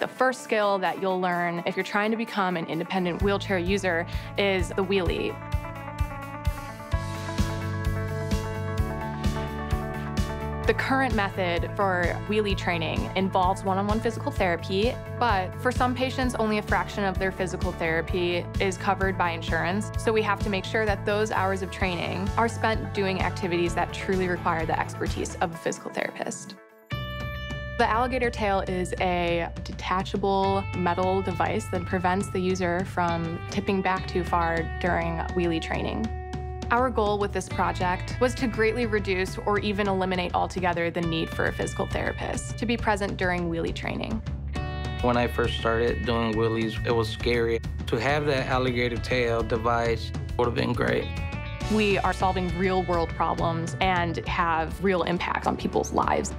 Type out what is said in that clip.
The first skill that you'll learn if you're trying to become an independent wheelchair user is the wheelie. The current method for wheelie training involves one-on-one physical therapy, but for some patients, only a fraction of their physical therapy is covered by insurance. So we have to make sure that those hours of training are spent doing activities that truly require the expertise of a physical therapist. The alligator tail is a detachable metal device that prevents the user from tipping back too far during wheelie training. Our goal with this project was to greatly reduce or even eliminate altogether the need for a physical therapist to be present during wheelie training. When I first started doing wheelies, it was scary. To have that alligator tail device would have been great. We are solving real world problems and have real impact on people's lives.